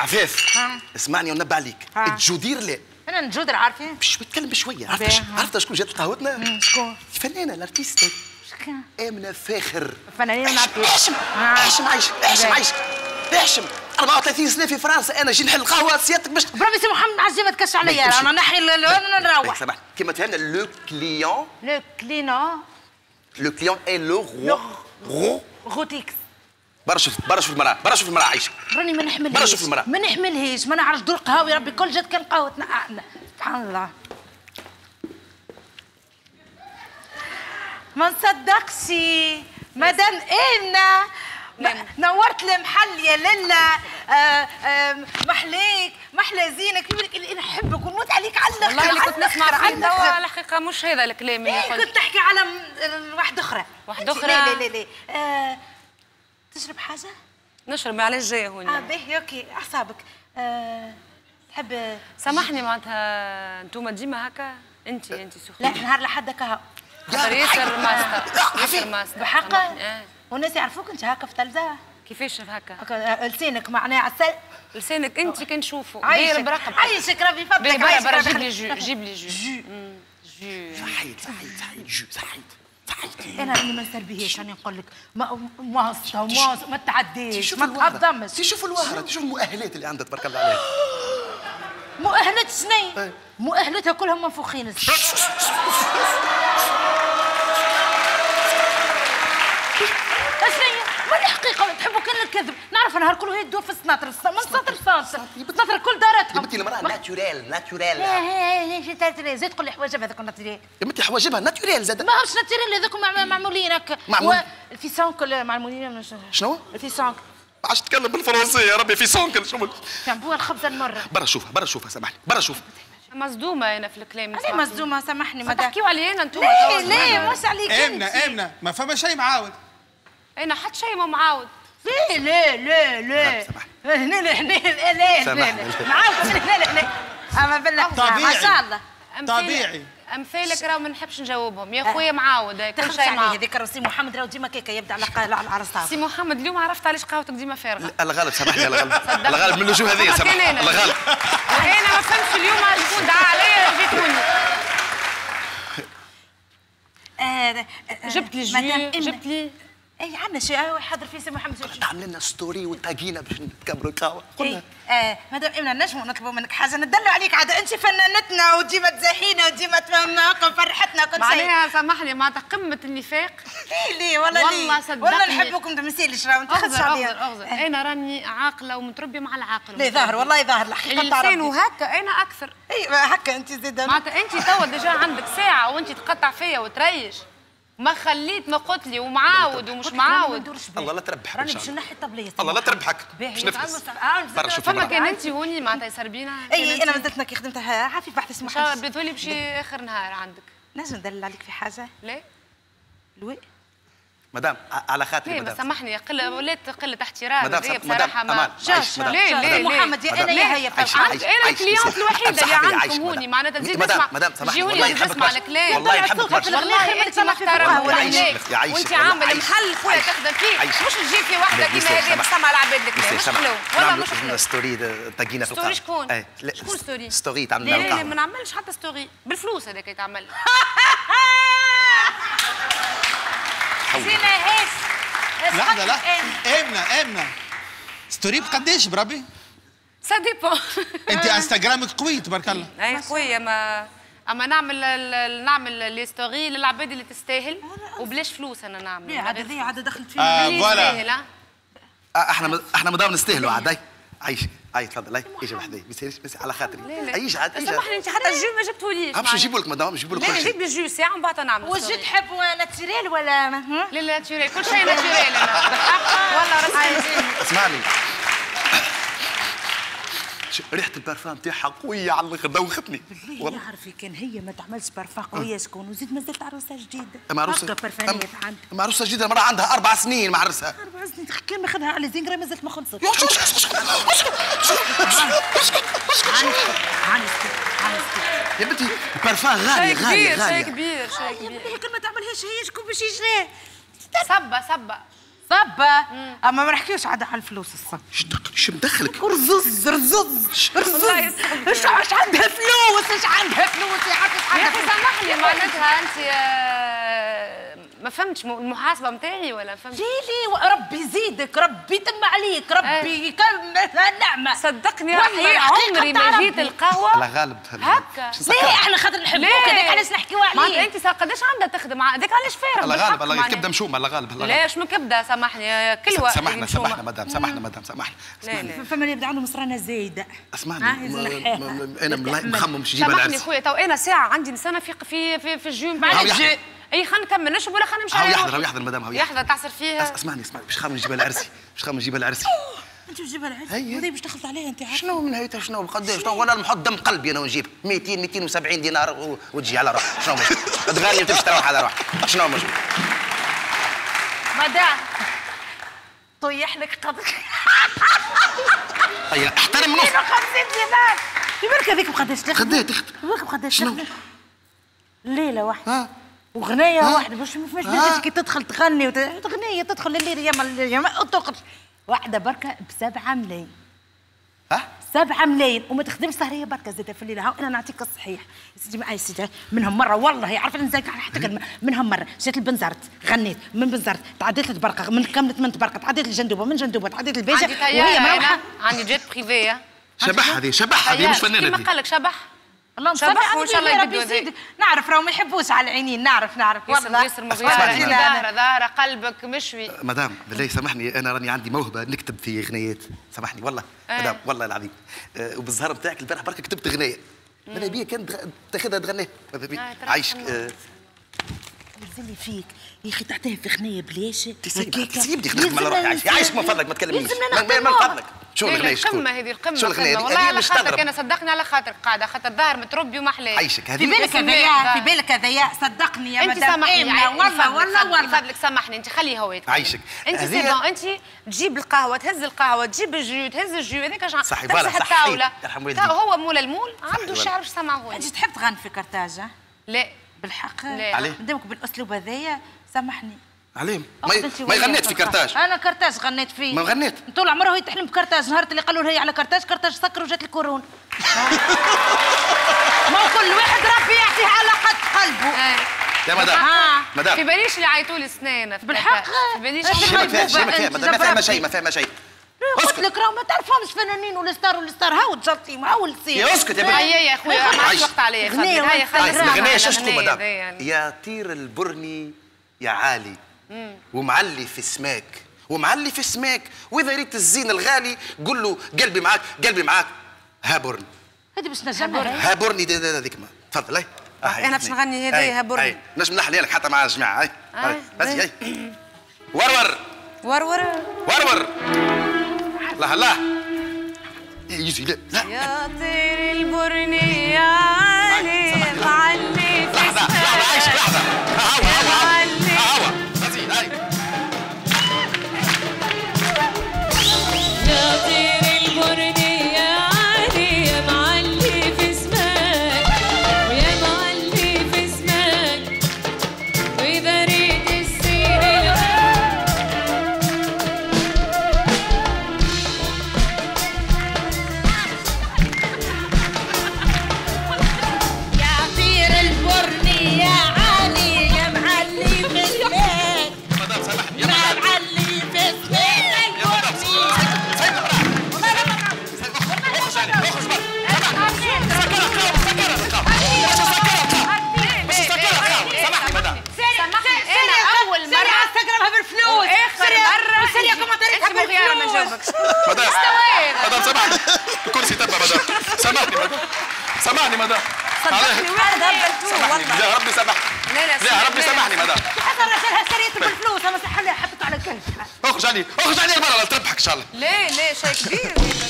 عفاف. اسمعني ونبه عليك. ها. الجودير لا أنا نجودر عارفين باش بتكلم بشوية. عرفت عرفت شكون جات قهوتنا شكون؟ الفنانة الارتيست شكون؟ آمنة فاخر. فنانين ونعرفين. احشم. احشم. عايش. احشم. عايش. احشم. 34 سنة في فرنسا. أنا جي نحل قهوه سيادتك باش برافو سي محمد عزيز ما تكش عليا. أنا نحي نروح سامحني. كيما تفهمنا لو كليون. لو كلينو لو كليون اي لو رو رو غوتيكس برا شوف برا شوف المرأة برا شوف المرأة عايشه راني ما نحملهاش. برا شوف المرأة. ما نحملهاش ما نعرفش دور قهاوي ربي كل جد كان قهوتنا سبحان الله. ما نصدقش. مدام امنه م- نورت المحل يا للا آه، آه، محليك محلى زينك. يقول لك نحبك ونموت عليك على الأخر. والله اللي كنت نسمع على. توا الحقيقة مش هذا الكلام اللي إيه قلت. كنت تحكي على أخرى. واحدة أنت- أخرى؟ لا لا لا لا. آه، تشرب حاجة؟ نشرب علاش جاية آه هوني باهي أوكي أعصابك. آه، تحب سامحني معناتها انتوما ديما هكا؟ انت انت لا سخنه نهار لحد كها خاطر ياسر ماستر. ياسر ماستر. بحق. آه. والناس يعرفوك انت هكا في تلفزه كيفاش هكا؟ هكا آه، لسانك معناه عسل لسانك انت كي نشوفه داير عايشك برقبتك عايشك ربي يفضلك. برا برا جيب لي. جو جيب لي جو. جو. صحيت صحيت صحيت جو. صحيت صحيت أنا اللي ما نسربيهاش راني نقول لك ما ومواصله ما تعديش ما تهضمش شوف الوهرة شوف. المؤهلات اللي عندها تبارك الله عليها. مؤهلات سنين. مؤهلاتها كلهم منفوخين. ما الحقيقة تحبوا كان الكذب؟ نعرف نهار كله هي تدور في السناتر الس- من سنتر لسنتر السناتر كل يا دارتهم بنتي المرأة. ناتوريل ناتوريل لا هي زيد تقول لي حواجب هذاك الناتري يا بنتي حواجبها ناتوريل زاد ما همش ناتري هذوك مع- معمولين هكا معمول؟ الفيسونك لا، معمولين شنو؟ الفيسونك ما عادش تتكلم بالفرنسية يا ربي في سونكل شنو تعملوها الخبزة المرة. برا شوفها برا شوفها سامحني برا شوفها. مصدومة أنا في الكلام أنا مصدومة سامحني ما تحكيوا علي أنا انتوما ليه ليه. مش عليك امنة. امنة ما فما شيء معاود. أنا حتى شيء ما معاود ليه ليه؟ ليه ليه. هنا لا هنا لا لا سامحني. لا معاكم هنا لا لا أما بالله طبيعي. ما شاء الله. أمثالك- طبيعي. امثالك راه ما نحبش نجاوبهم. يا خويا معاود كل شيء معاود. هذيك الرسي محمد راهو ديما كيكا يبدأ على على العرس سي محمد اليوم عرفت علاش قهوتك ديما فارغة. الغالب سامحني الغالب الغالب من الوجوه هذه سامحني. الغالب وأنا ما فهمتش اليوم شكون دعا عليا جيتوني جبت لي جبت لي. اي عندنا شيء. حاضر في سي محمد تعمل لنا ستوري وتلاقينا باش نتكبروا إيه، قلنا. آه مادام إمنا نجموا نطلبوا منك حاجة ندلوا عليك عاد أنت فنانتنا وديما تزاحينا وديما تفهمنا فرحتنا كل شيء. معناها سامحني معناتها قمة النفاق. ليه ليه؟ والله والله ليه؟ صدقني. والله نحبكم تمثيل شراو انت خدش اغزر عليها اغزر اغزر أنا راني عاقلة ومتربية مع العاقل ليه ظاهر والله ظاهر الحقيقة اللسان وهكا أنا أكثر. اي هكا أنت زيد. معناتها أنت توا ديجا عندك ساعة وأنت تقطع فيا وتريش. ما خليت ما قلت لي ومعاود ومش معاود. الله لا تربحك راني باش الله. نحي الطبليه الله لا تربحك. باهي باش نفلس تعال- برا شوف فما. كان انت هوني معناتها يسربينا. اي أنا مازلت كي خدمتها. عافي بحث اسمه إن شاء الله حاجة بيذولي بشي آخر نهار عندك. نجم ندلل عليك في حاجة؟ ليه؟ لوي. مدام على خاطري بس مدام سامحني قله ولات قلة احترام مدام مدام بصراحة ما مدام. ليه ليه محمد يا أنا مدام. يا هي أنا الكليونت الوحيدة اللي عندكم هوني مدام. معناتها تزيد مدام، تسمع مدام، سامحني، تجي هوني والله برشا. الكلام والله يحبك في برشا. الأغنية والله خير أنت محترم. ولا وأنت عامل. محل خويا. تخدم فيه. مش تجي في وحده لا، كيما هذه. تسمع العباد الكلام مش. حلو والله نعملوا مش حلو story تلاقينا في story. شكون؟ إيه، لا، شكون story؟ story لا تعملنا لا لا. ما نعملش حتى story بالفلوس هذاك يتعمل زينة هيش لحظة لحظة. امنه امنه story بقداش بربي؟ ça dépend أنت إنستغرامك قوي تبارك الله. أي خويا ما أما نعمل نعمل لي story للعباد اللي تستاهل وبلاش فلوس أنا نعمل. هذه عاد دخلت فيه آه، voilà. آه، إحنا إحنا مدام نستاهلوا عاد هاي. هاي تفضل هاي إيش بحذاي بس بس على خاطري. لا عيش عاد عاد. سامحني انت حتى الجو ما جبتهوليش باش نجيبوا لك مدام؟ نجيبوا لك كل شيء. جيب لي جو ساعة ومن بعد نعمل story. تحب naturel ولا؟ لا لا naturel كل شيء naturel أنا. والله راسي. اسمعني. ريحة البارفان تاعها قوية على الآخر دوختني والله يعرفي كان هي ما تعملش بارفان قوية شكون وزيد مازالت عروسة جديدة. أما عروسة؟ عندك. أما عروسة جديدة المرأة عندها أربع سنين مع عرسها أربع سنين كان ماخذها على زينغرا مازالت ما خلصت يا يا بنتي البارفان غالي غالي كبير شيء غالي كبير شيء كبير. هي كان ما تعملهاش هي شكون باش يشريه صبة صبة صبة أما ما نحكيوش عاد على الفلوس الصب إيش مدخلك؟ رزز رزز رزز والله يسلمك. إيش إيش عندها فلوس؟ إيش عندها فلوس؟ يا يا عندها أخي فلوس؟ سامحني معناتها أنت آه، ما فهمتش المحاسبة نتاعي ولا فهمت؟ جيلي ربي يزيدك ربي يتم عليك ربي يكمل النعمة. صدقني والله عمري ما جيت ربي. القهوة. على غالب هكا. ليه؟ إحنا خاطر نحبوك هذاك علاش نحكيو معناتها عليه أنت سا- قداش عندها تخدم؟ هذاك علاش فارغ الله غالب الله. كبده مشومه الله غالب الله غالب. لا شنو كبدة سامحني كل وقت سامحنا. سامحنا مدام سامحنا مدام سامحنا. فما اللي يبدا عنده مصرانه زايدة. اسمعني. أنا مخمم شي جيب سامحني خويا تو أنا ساعة عندي نسانة في في في, الجيم. معلش. اي خلينا نكمل. نشرب ولا خلينا نمشي هاو يحضر؟ هاو يحضر مدام هاو يحضر. تعصر فيها. أسمعني أسمعني. مش خامم نجيبها العرسي مش خامم نجيبها العرسي أنت تجيبها العرس هيا. وذي باش تخلط عليها أنت عارف شنو من هيتا شنو قداش شنو؟ ولا نحط دم قلبي أنا ونجيب. 200 270 دينار وتجي على روحك. شنو مش تغني وتمشي تروح على روحك. شنو مش مدام طيح لك قدرك هيا احترم نص. 50 دينار. يبارك هذيك بقداش يبارك بقداش شنو؟ تخدم ليلة واحدة. وغنية؟ واحدة باش مش؟ بدك كي تدخل تغني وت- غنية تدخل الليل ياما ياما وتخرج واحدة بركة بسبعة ملايين. ها؟ سبعة ملايين وما تخدمش سهرية بركة زيادة في الليلة هاو أنا نعطيك الصحيح يا سيدي معايا سيدي منهم مرة والله عارفة نزلت على حتى كلمة منهم مرة جيت لبنزرت غنيت. من بنزرت تعديت لبرقة من كملت من برقة تعديت لجندوبة من جندوبة تعديت لبيجة عندي وهي مروحة. عندي جيت بريفيه شبح هذه شبح هذه مش فنانة كيما قال لك شبح. على وإن شاء الله يزيدك. نعرف راهو ما يحبوش على العينين نعرف نعرف. ياسر والله. ياسر. ظاهرة ظاهرة قلبك مشوي. مدام بالله سامحني أنا راني عندي موهبة نكتب في غنيات. سامحني والله. إيه. مدام والله العظيم. آه، وبالزهره بتاعك البارح برك كتبت غنية. أنا بيا كان تاخذها تغنيها. ماذا؟ آه، ترى عايشك. يلزمني فيك. يا أخي تعطيها في خنيه بلاش. تسيبني خدمتك ما يلزمنا نروح عايش من. فضلك ما تكلمنيش. من فضلك. شو شكون؟ القمة هذه القمة شو. هذه؟ والله على خاطرك أنا صدقني على خاطرك قاعدة. خاطر الظاهر متربي ومحلاه عايشك. في هذه بالك اسم هذايا. في بالك هذايا صدقني يا أنت مدام عي- والله والله والله. يفضلك سامحني. أنت خليه هو يتكلم. عايشك. أنت سي بون أنت تجيب القهوة تهز القهوة تجيب الجو تهز الجو هذاك شعر صحي، تمسح فوالا، صحي. الطاولة. هو مول المول. عنده. الشعر باش سمعه أنت تحب تغني في كرتاج ها؟ لا. بالحق. عليه؟ قدامك بالأسلوب هذايا سامحني عليه ما غنيت في كرتاج أنا كرتاج غنيت فيه ما غنيت. طول عمرها هي تحلم بكرتاج نهار اللي قالوا لها هي على كرتاج كرتاج سكر وجات الكورونا ما كل واحد ربي يعطيه على قد قلبه آه. يا مدام آه. في مدام باليش اللي عيطوا لي سنانة في بالحق. في باليش ما فيها شي ما فيها. شيء ما فيها شيء قلت اسكت لك راه ما تعرفهمش فنانين ولا ستار ولا ستار. هاو هاو السير يا اسكت يا بنت هيا يا أخويا ما عادش. وقت عليا. غنية فضلك. هيا خلي تقول غنية. مدام. يا طير البرني يا عالي. ومعلي في سماك. ومعلي في سماك. وإذا ريت الزين الغالي قول له قلبي معاك قلبي معاك. ها برني. هذه باش نجمع ها برني. هذيك ما. تفضل هاي. هاي، أنا باش. نغني هذي ها برني. نجم نحلي لك حتى مع الجماعة هاي. بس باهي. هاي. ورور ورور ورور لا لا. يجي لا لا. يا طير البرني يا سامحني مدام صدقني هبلتوه والله يا ربي سامحني لا لا يا ربي سامحني مدام حتى رجلها سريت بالفلوس أنا سحلها حطيته على كلفها اخرج علي اخرج علي لا تربحك ان شاء الله لا لا شيء كبير